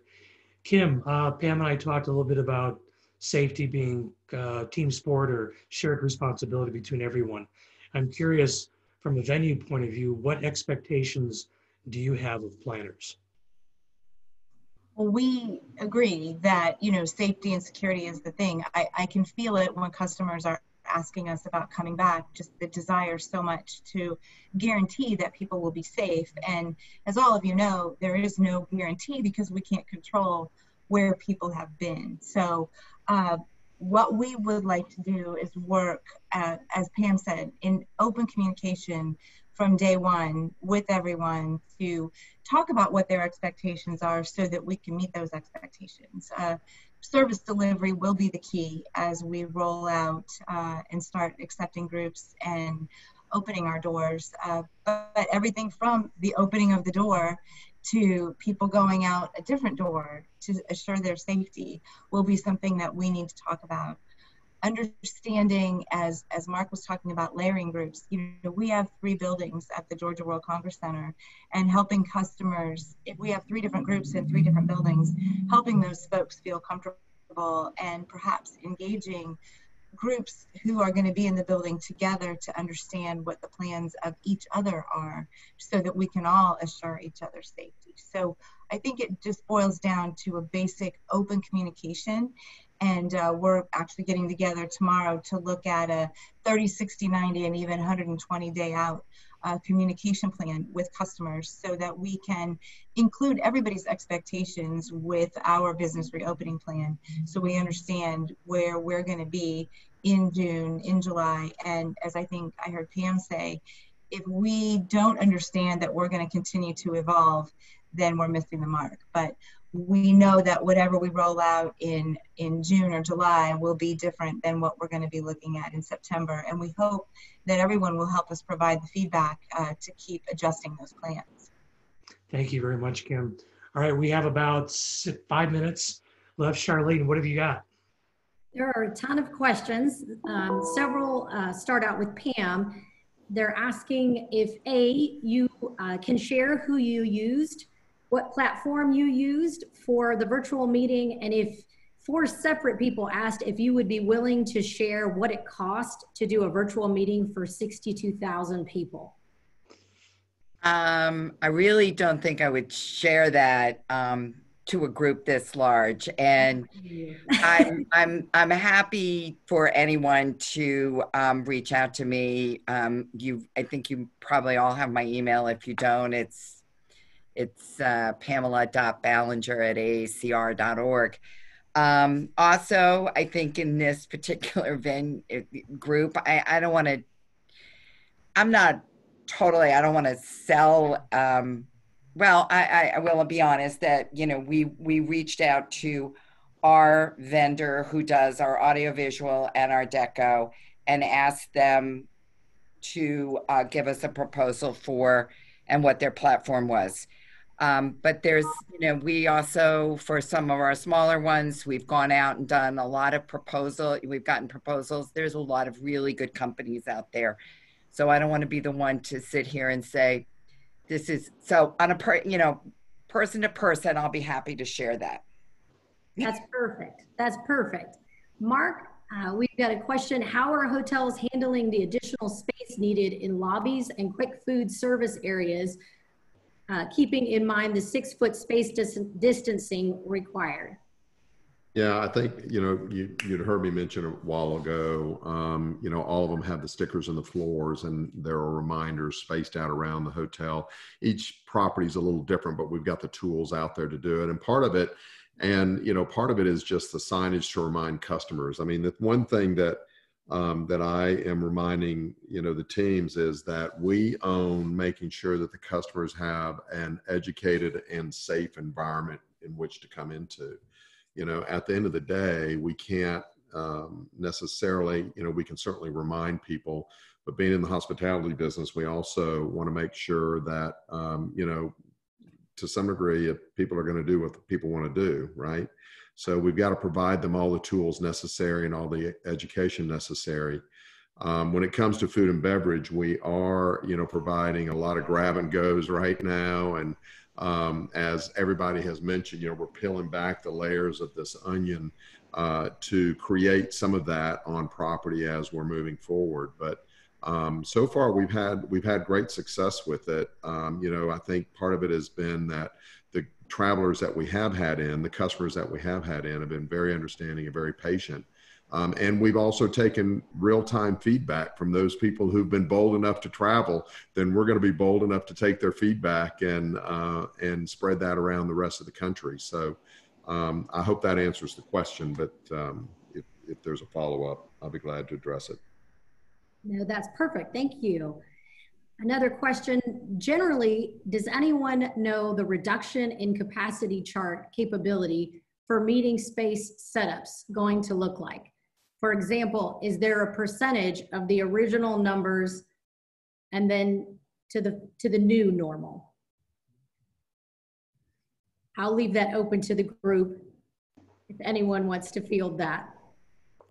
Kim, uh, Pam and I talked a little bit about safety being uh, team sport or shared responsibility between everyone. I'm curious, from a venue point of view, what expectations do you have of planners? Well, we agree that, you know, safety and security is the thing. I, I can feel it when customers are asking us about coming back, just the desire so much to guarantee that people will be safe. And as all of you know, there is no guarantee because we can't control where people have been. So, uh, what we would like to do is work, uh, as Pam said, in open communication from day one with everyone to talk about what their expectations are so that we can meet those expectations. Uh, service delivery will be the key as we roll out uh, and start accepting groups and opening our doors. Uh, but everything from the opening of the door to people going out a different door to assure their safety will be something that we need to talk about understanding as as mark was talking about layering groups you know we have three buildings at the georgia world congress center and helping customers if we have three different groups in three different buildings helping those folks feel comfortable and perhaps engaging groups who are going to be in the building together to understand what the plans of each other are so that we can all assure each other's safety. So i think it just boils down to a basic open communication and uh, we're actually getting together tomorrow to look at a 30 60 90 and even 120 day out uh, communication plan with customers so that we can include everybody's expectations with our business reopening plan. So we understand where we're going to be in june in july and as i think i heard pam say if we don't understand that we're going to continue to evolve then we're missing the mark. But we know that whatever we roll out in in June or July will be different than what we're going to be looking at in September. And we hope that everyone will help us provide the feedback uh, to keep adjusting those plans. Thank you very much, Kim. All right, we have about five minutes left. Charlene, what have you got? There are a ton of questions. Um, several uh, start out with Pam. They're asking if A, you uh, can share who you used what platform you used for the virtual meeting, and if four separate people asked if you would be willing to share what it cost to do a virtual meeting for 62,000 people. Um, I really don't think I would share that um, to a group this large, and [laughs] I'm I'm I'm happy for anyone to um, reach out to me. Um, you, I think you probably all have my email. If you don't, it's it's uh, pamela.ballinger at aacr.org. Um, also, I think in this particular [laughs] ven- uh, group, I, I don't want to, I'm not totally, I don't want to sell. Um, well, I, I, I will be honest that, you know, we, we reached out to our vendor who does our audiovisual and our deco and asked them to uh, give us a proposal for and what their platform was. Um, but there's, you know, we also, for some of our smaller ones, we've gone out and done a lot of proposal. We've gotten proposals. There's a lot of really good companies out there. So I don't want to be the one to sit here and say, this is, so on a per, you know, person to person, I'll be happy to share that. That's perfect. That's perfect. Mark, uh, we've got a question. How are hotels handling the additional space needed in lobbies and quick food service areas uh, keeping in mind the six foot space dis distancing required? Yeah, I think, you know, you, you'd heard me mention a while ago, um, you know, all of them have the stickers on the floors and there are reminders spaced out around the hotel. Each property is a little different, but we've got the tools out there to do it. And part of it, and, you know, part of it is just the signage to remind customers. I mean, the one thing that um, that I am reminding you know the teams is that we own making sure that the customers have an educated and safe environment in which to come into. You know, at the end of the day, we can't um, necessarily you know we can certainly remind people, but being in the hospitality business, we also want to make sure that um, you know to some degree if people are going to do what people want to do, right? So we've got to provide them all the tools necessary and all the education necessary. Um, when it comes to food and beverage, we are, you know, providing a lot of grab and goes right now. And um, as everybody has mentioned, you know, we're peeling back the layers of this onion uh, to create some of that on property as we're moving forward. But um, so far, we've had we've had great success with it. Um, you know, I think part of it has been that travelers that we have had in, the customers that we have had in, have been very understanding and very patient. Um, and we've also taken real time feedback from those people who've been bold enough to travel. Then we're going to be bold enough to take their feedback and uh, and spread that around the rest of the country. So um, I hope that answers the question. But um, if, if there's a follow up, I'll be glad to address it. No, that's perfect. Thank you. Another question, generally, does anyone know the reduction in capacity chart capability for meeting space setups going to look like? For example, is there a percentage of the original numbers and then to the, to the new normal? I'll leave that open to the group if anyone wants to field that.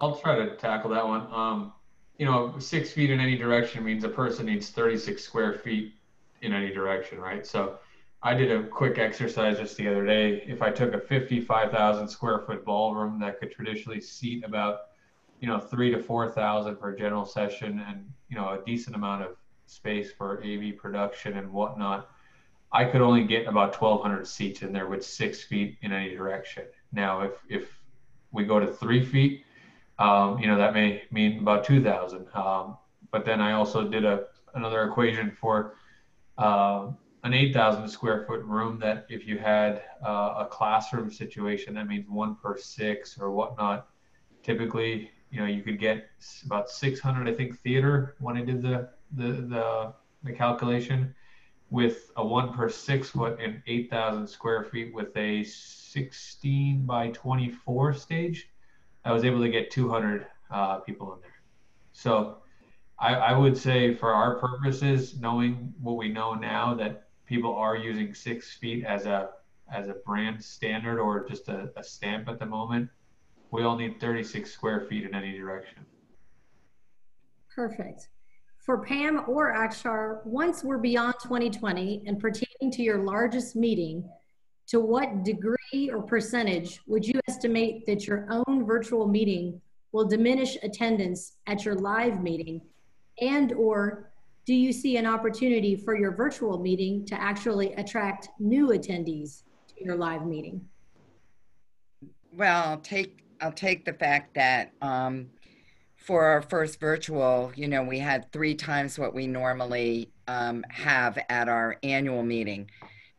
I'll try to tackle that one. Um, you know, six feet in any direction means a person needs 36 square feet in any direction, right? So I did a quick exercise just the other day. If I took a 55,000 square foot ballroom that could traditionally seat about, you know, three to 4,000 for a general session and, you know, a decent amount of space for AV production and whatnot, I could only get about 1,200 seats in there with six feet in any direction. Now, if, if we go to three feet, um, you know, that may mean about 2000. Um, but then I also did a, another equation for uh, an 8,000 square foot room that if you had uh, a classroom situation, that means one per six or whatnot. Typically, you know, you could get about 600, I think, theater when I did the, the, the, the calculation with a one per six foot and 8,000 square feet with a 16 by 24 stage. I was able to get 200 uh, people in there. So I, I, would say for our purposes, knowing what we know now that people are using six feet as a as a brand standard or just a, a stamp at the moment, we all need 36 square feet in any direction. Perfect. For Pam or Akshar, once we're beyond 2020 and pertaining to your largest meeting, to what degree or percentage would you estimate that your own virtual meeting will diminish attendance at your live meeting? And or do you see an opportunity for your virtual meeting to actually attract new attendees to your live meeting? Well i'll take i'll take the fact that um, for our first virtual you know we had three times what we normally um, have at our annual meeting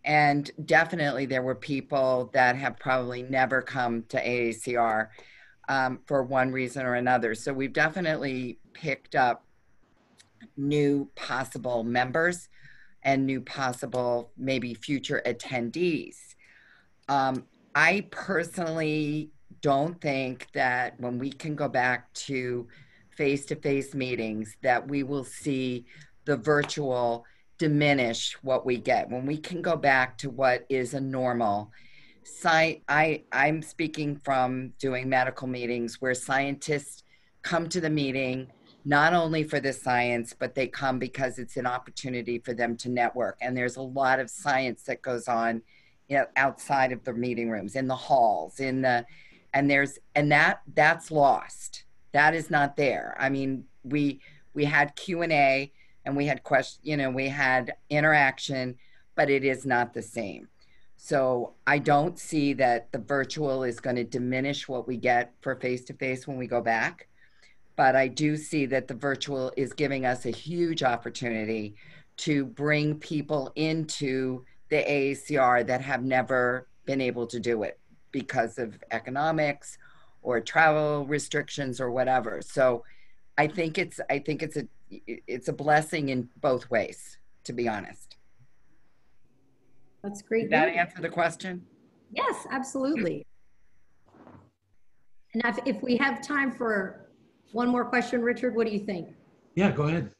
and definitely there were people that have probably never come to AACR um, for one reason or another. So we've definitely picked up new possible members and new possible maybe future attendees. Um, I personally don't think that when we can go back to face-to-face meetings that we will see the virtual diminish what we get. When we can go back to what is a normal sci- I, i'm speaking from doing medical meetings where scientists come to the meeting not only for the science but they come because it's an opportunity for them to network. And there's a lot of science that goes on you know, outside of the meeting rooms in the halls in the and there's and that that's lost. That is not there. I mean we we had q&a and we had question you know we had interaction but it is not the same. So i don't see that the virtual is going to diminish what we get for face to face when we go back but i do see that the virtual is giving us a huge opportunity to bring people into the aacr that have never been able to do it because of economics or travel restrictions or whatever. So i think it's i think it's a it's a blessing in both ways, to be honest. That's great. Did that answer the question? Yes, absolutely. And if, if we have time for one more question, Richard, what do you think? Yeah, go ahead.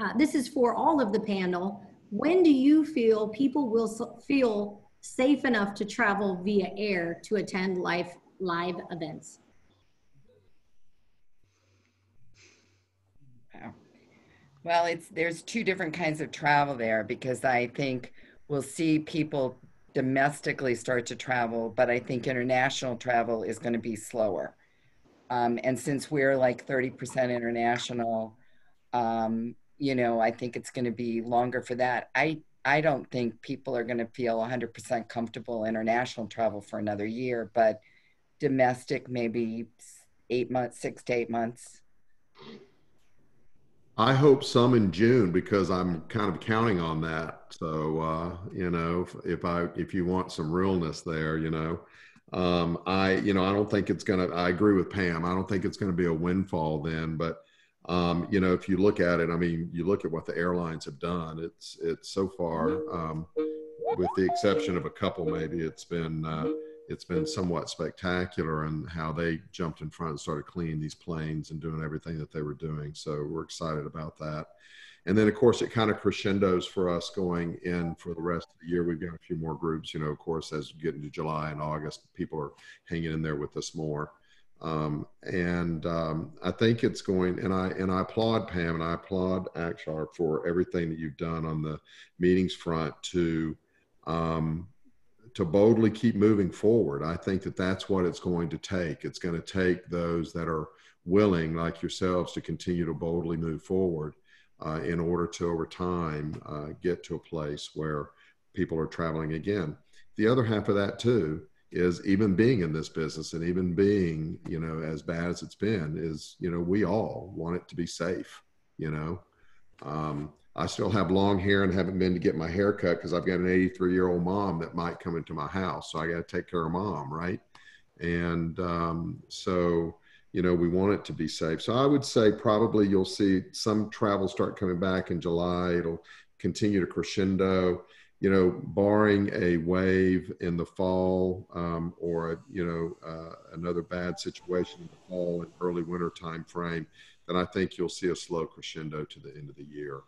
Uh, this is for all of the panel. When do you feel people will feel safe enough to travel via air to attend live live events? Well, it's there's two different kinds of travel there because I think we'll see people domestically start to travel, but I think international travel is going to be slower. Um, and since we're like 30% international, um, you know, I think it's going to be longer for that. I I don't think people are going to feel 100% comfortable international travel for another year, but domestic maybe eight months, six to eight months. I hope some in June because I'm kind of counting on that. So uh, you know, if, if, I if you want some realness there, you know, um, I you know I don't think it's gonna. I agree with Pam. I don't think it's gonna be a windfall then. But um, you know, if you look at it, I mean, you look at what the airlines have done. It's it's so far, um, with the exception of a couple, maybe it's been. Uh, it's been somewhat spectacular and how they jumped in front and started cleaning these planes and doing everything that they were doing. So we're excited about that. And then, of course, it kind of crescendos for us going in for the rest of the year. We've got a few more groups, you know, of course, as we get into July and August, people are hanging in there with us more. Um, and um, I think it's going, and I and I applaud Pam and I applaud Akshar for everything that you've done on the meetings front to um, to boldly keep moving forward. I think that that's what it's going to take. It's going to take those that are willing, like yourselves, to continue to boldly move forward uh, in order to, over time, uh, get to a place where people are traveling again. The other half of that, too, is even being in this business and even being, you know, as bad as it's been, is, you know, we all want it to be safe, you know. Um, I still have long hair and haven't been to get my hair cut because I've got an 83 year old mom that might come into my house. So I got to take care of mom, right? And um, so, you know, we want it to be safe. So I would say probably you'll see some travel start coming back in July. It'll continue to crescendo, you know, barring a wave in the fall um, or, a, you know, uh, another bad situation in the fall and early winter time frame, then I think you'll see a slow crescendo to the end of the year.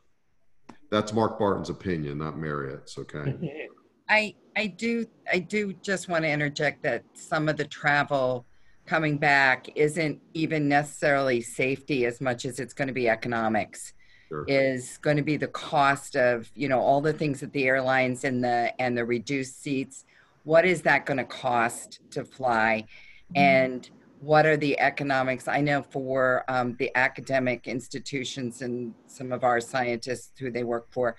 That's Mark Barton's opinion, not Marriott's. Okay. [laughs] I I do I do just want to interject that some of the travel coming back isn't even necessarily safety as much as it's going to be economics. Sure. Is going to be the cost of you know all the things that the airlines and the and the reduced seats. What is that going to cost to fly? Mm-hmm. And what are the economics? I know for um, the academic institutions and some of our scientists who they work for,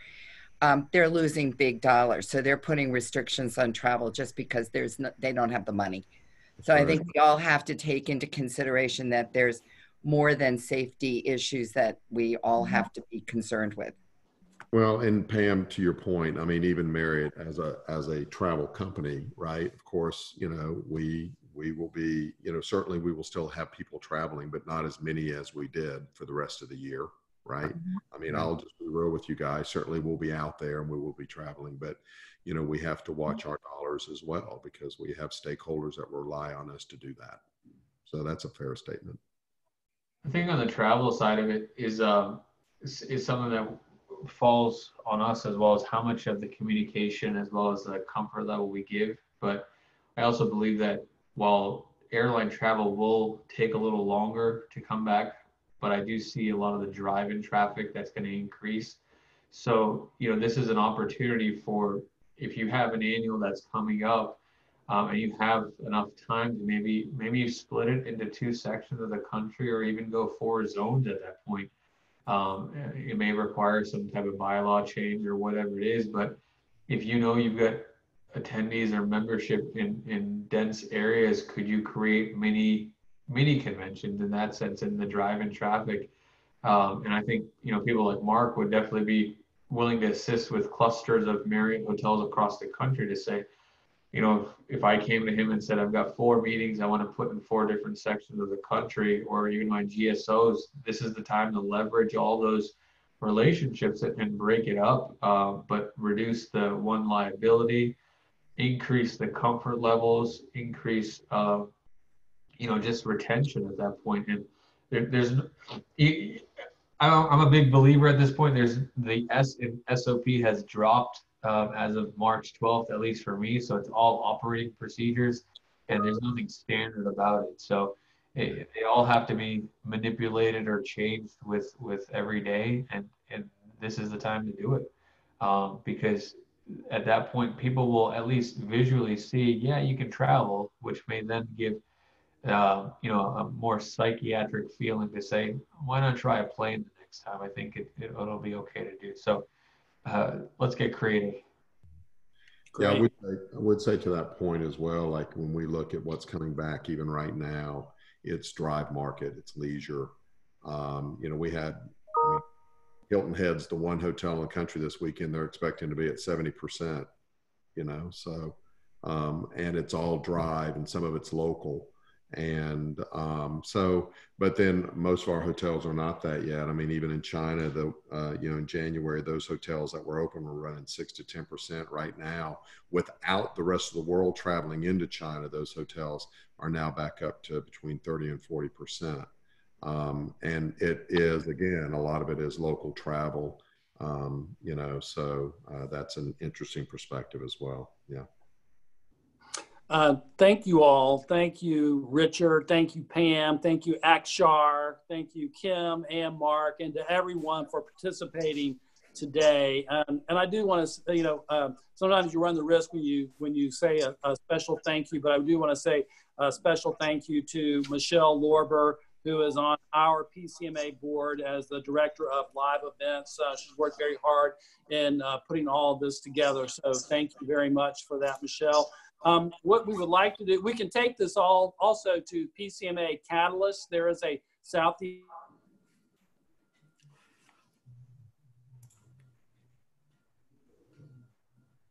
um, they're losing big dollars. So they're putting restrictions on travel just because there's no, they don't have the money. So right. I think we all have to take into consideration that there's more than safety issues that we all mm-hmm. have to be concerned with. Well, and Pam, to your point, I mean, even Marriott as a as a travel company, right? Of course, you know, we we will be, you know, certainly we will still have people traveling, but not as many as we did for the rest of the year, right? I mean, I'll just be real with you guys. Certainly, we'll be out there and we will be traveling, but you know, we have to watch our dollars as well because we have stakeholders that rely on us to do that. So that's a fair statement. I think on the travel side of it is um, is, is something that falls on us as well as how much of the communication as well as the comfort level we give. But I also believe that while airline travel will take a little longer to come back, but I do see a lot of the drive-in traffic that's going to increase. So, you know, this is an opportunity for if you have an annual that's coming up um, and you have enough time to maybe maybe you split it into two sections of the country or even go four zones at that point um, it may require some type of bylaw change or whatever it is, but if you know you've got attendees or membership in, in dense areas, could you create mini mini conventions in that sense in the drive and traffic? Um, and I think you know people like Mark would definitely be willing to assist with clusters of Marriott hotels across the country to say, you know, if, if I came to him and said, I've got four meetings I want to put in four different sections of the country, or even my GSOs, this is the time to leverage all those relationships and break it up, uh, but reduce the one liability, increase the comfort levels, increase, uh, you know, just retention at that point. And there, there's, I'm a big believer at this point. There's the S in SOP has dropped um, as of March 12th, at least for me. So it's all operating procedures and there's nothing standard about it. So it, they all have to be manipulated or changed with, with every day. And, and this is the time to do it. Um, because at that point, people will at least visually see, yeah, you can travel, which may then give, uh, you know, a more psychiatric feeling to say, why not try a plane the next time? I think it, it, it'll be okay to do. So uh, let's get creative. Yeah, I would, say, I would say to that point as well, like when we look at what's coming back, even right now, it's drive market, it's leisure. Um, you know, we had I mean, Hilton Head's the one hotel in the country this weekend. They're expecting to be at 70%, you know, so, um, and it's all drive and some of it's local. And um, so but then most of our hotels are not that yet. I mean even in china the uh, you know in january those hotels that were open were running 6 to 10 percent. Right now without the rest of the world traveling into china those hotels are now back up to between 30 and 40 percent um, and it is again a lot of it is local travel um, you know so uh, that's an interesting perspective as well yeah uh, thank you all. Thank you, Richard. Thank you, Pam. Thank you, Akshar. Thank you, Kim and Mark, and to everyone for participating today. Um, and I do want to, you know, um, sometimes you run the risk when you when you say a, a special thank you, but I do want to say a special thank you to Michelle Lorber, who is on our PCMA board as the director of live events. Uh, she's worked very hard in uh, putting all of this together. So thank you very much for that, Michelle. Um, what we would like to do, we can take this all also to PCMA Catalyst. There is a Southeast.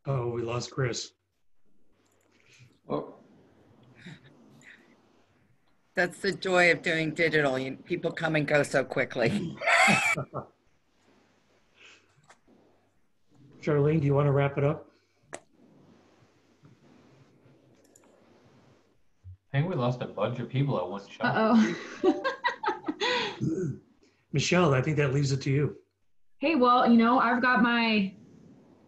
Oh, we lost Chris. Oh. That's the joy of doing digital. You, people come and go so quickly. [laughs] Charlene, do you want to wrap it up? I think we lost a bunch of people at one shot. Uh-oh. [laughs] Michelle, I think that leaves it to you. hey, well, you know, I've got my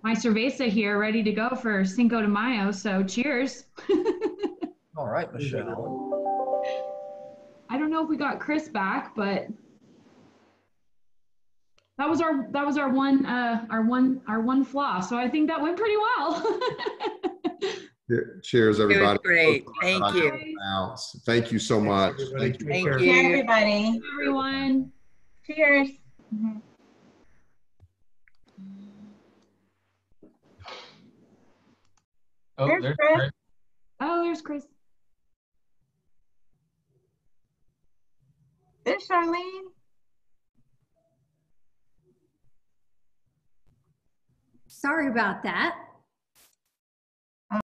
my cerveza here ready to go for Cinco de Mayo, so cheers. [laughs] All right, Michelle. I don't know if we got Chris back, but that was our that was our one uh our one our one flaw. So I think that went pretty well. [laughs] Cheers, everybody. great. Thank you. Thank you so much. Thank you. Thank Thank you. you, everybody. Everyone. Cheers. Mhm. Oh, There's there's Chris. Chris. Oh, there's Chris. There's Charlene. Sorry about that.